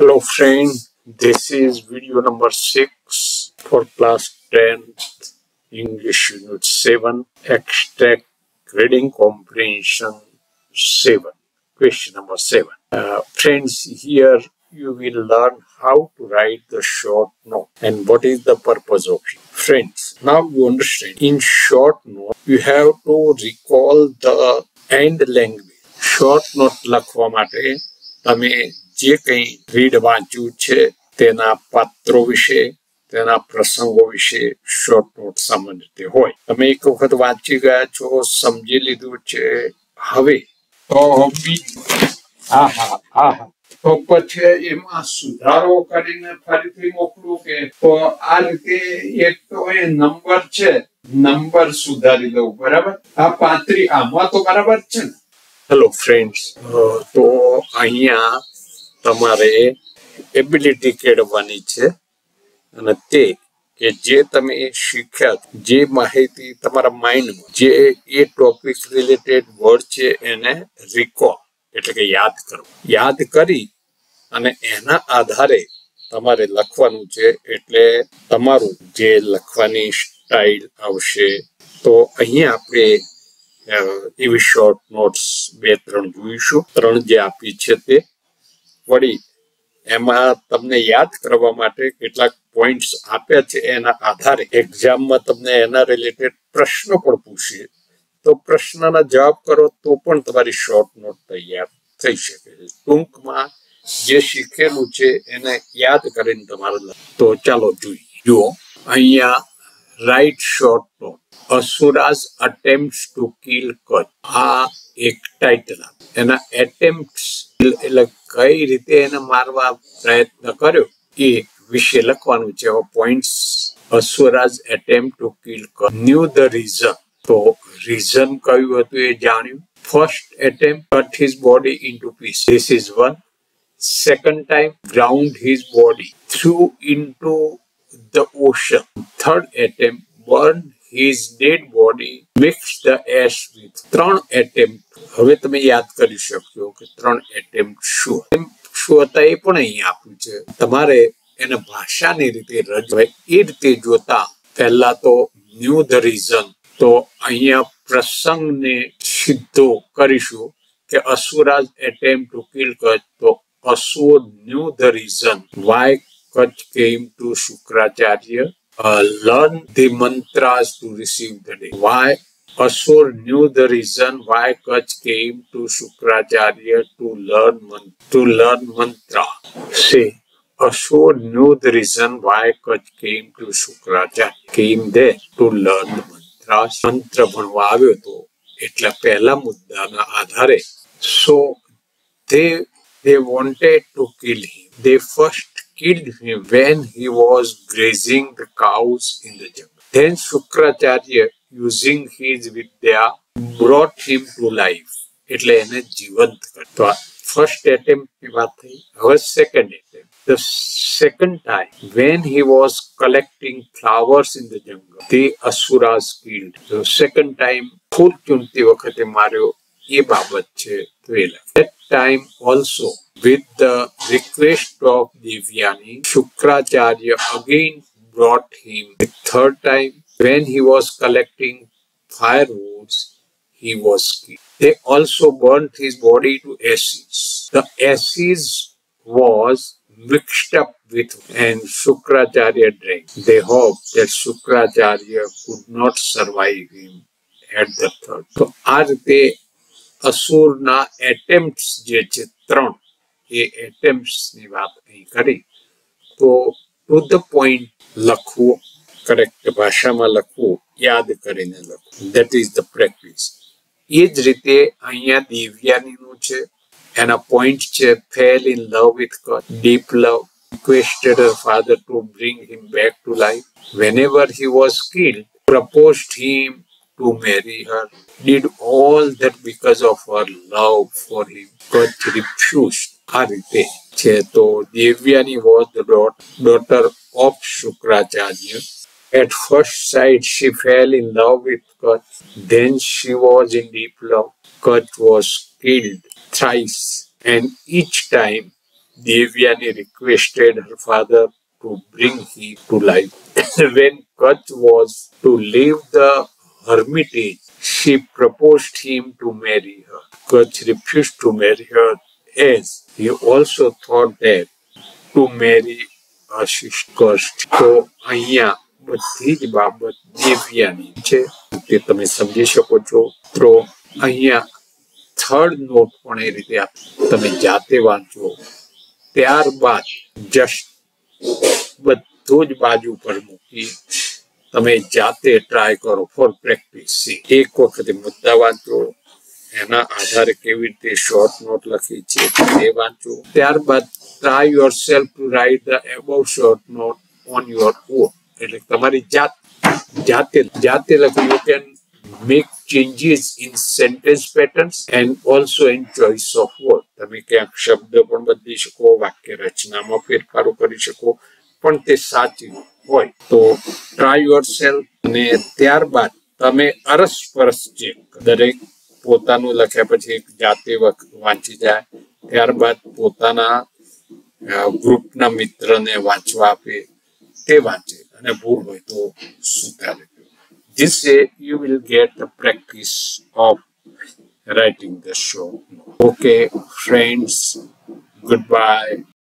Hello friend, this is video number 6 for class 10 English Unit 7 Extract Reading Comprehension 7 Question number 7 uh, Friends, here you will learn how to write the short note and what is the purpose of it. Friends, now you understand. In short note, you have to recall the end language. Short note લખવા જે કંઈ read વાંચ્યું છે તેના પાત્રો વિશે તેના પ્રસંગો વિશે શોર્ટ નોટ સામાન્ય રીતે હોય તમે એક વખત વાંચી ગયા છો સમજી લીધું છે હવે તો હા હા હા હા તો પછી એમાં સુધારો કરીને ફરીથી મોકલું કે તો આ રીતે એક તો એ નંબર છે નંબર સુધારી દઉં બરાબર આ પાંત્રી આમાં તો બરાબર છે ને હેલો ફ્રેન્ડ્સ તો અહીંયા તમારે એબિલિટી કેળવવાની છે અને તે કે જે તમે શીખ્યા જે માહિતી તમારા માઇન્ડમાં જે એ ટોપિક રિલેટેડ વર્ડ છે એને રિકોલ એટલે કે યાદ કરો યાદ કરી અને એના આધારે તમારે લખવાનું છે એટલે તમારું જે લખવાની સ્ટાઇલ આવશે તો અહીંયા આપણે એવી શોર્ટ નોટ્સ બે ત્રણ જોઈશું ત્રણ જે આપી છે તે વળી એમાં તમને યાદ કરવા માટે કેટલાક પોઈન્ટ્સ આપ્યા છે એના આધારે એક્ઝામમાં તમને એના રિલેટેડ પ્રશ્નો પણ પૂછીએ તો પ્રશ્નના જવાબ કરો તો પણ તમારી શોર્ટ નોટ તૈયાર થઈ શકે છે ટૂંકમાં જે શીખેલું છે એને યાદ કરીને તમારે તો ચાલો જોઈએ જુઓ અહીંયા write short note Asuras attempt to kill Kach આ એક ટાઇટલ એના એટેમ્પ્ટ એટલે કઈ રીતે એને મારવા પ્રયત્ન કર્યો એ વિશે લખવાનું છે points Asuras attempt to kill knew the reason તો રીઝન કયું હતું એ જાણ્યું first attempt cut his body into piece this is one second time ground his body through into the ocean third attempt burn his dead body mix the ash with ત્રણ attempt હવે તમે યાદ કરી શકશો કે ત્રણ attempt શું attempt શું હતા એ પણ અહીં આપ્યું છે તમારે એને ભાષાની રીતે રજૂ એ રીતે જોતા પહેલા તો ન્યૂ ધ રીઝન તો અહીંયા પ્રસંગને સીધો કરીશું કે Asuras attempt to kill Kach તો Asur knew the reason why Kach came to Shukracharya learn the મંત્રાસ to receive the day why Asur knew the reason why Kach came to Shukracharya to learn, to learn mantra. See, Asur knew the reason why Kach came to Shukracharya, came there to learn mantra. Mantra ભણવા આવ્યો itla pehla mudda na આધારે So they they wanted to kill him. They first killed him when he was grazing the cows in the jungle. Then Shukracharya using his vidya brought him to life એટલે એને જીવંત કરતો first attempt એટેમ્પ્ટની વાત થઈ હવે second attempt the second time when he was collecting flowers in the jungle the asuras killed second time ફૂલ ચૂંટતી વખતે માર્યો એ બાબત છે દ્વેલા that time also with the request of Devyani Shukracharya again brought him third time When he was collecting firewoods, he was killed. They also burnt his body to ashes. The ashes was mixed up with and Shukracharya drank. They hoped that Shukracharya could not survive him at the third. So આ રીતે અસુરના attempt જે છે ત્રણ એ એટેમ્પ્ટની વાત So કરી the point the correct ભાષામાં લખવું યાદ કરીને લખવું દેટ ઇઝ ધ પ્રેક્ટિસ એ જ રીતે અહીંયા દિવ્યાનીનું છે એના પોઈન્ટ છે fell in love with god deep love requested her father to bring him back to life. Whenever he was killed, proposed him to marry her, did all that because of her love for him, but refused. આ રીતે છે તો Devyani was the daughter of Shukracharya At first sight, she fell in love with Kurt. Then she was in deep love. Kurt was killed thrice, and each time Devyani requested her father to bring him to life. when Kurt was to leave the hermitage, she proposed him to marry her. Kurt refused to marry her as he also thought that to marry a sister. So, અહીંયા બધી જ બાબત દિવ્યાની છે તે તમે સમજી શકો છો તો અહીંયા થર્ડ નોટ પણ એ રીતે તમે જાતે વાંચો ત્યારબાદ જસ્ટ બધું જ બાજુ પર મૂકી તમે જાતે ટ્રાય કરો ફોર પ્રેક્ટિસ એક વખતે મુદ્દા વાંચો એના આધારે કેવી રીતે શોર્ટ નોટ લખી છે તે વાંચો ત્યારબાદ try yourself to write the above short note on your own એટલે તમારી જાત જાતે જાતે લખો you can make changes in sentence pattern and also in choice of word તમે ક્યાંક શબ્દ પણ બદલી શકો વાક્ય રચનામાં ફેરફારો કરી શકો પણ તે સાચી હોય તો ટ્રાય યોર સેલ્ફ અને ત્યારબાદ તમે અરસપરસ ચેક દરેક પોતાનું લખ્યા પછી એક જાતે વાંચી જાય ત્યારબાદ પોતાના ગ્રુપના મિત્રને વાંચવા આપે તે વાંચે This way you will get the practice of writing the show. Okay friends, goodbye.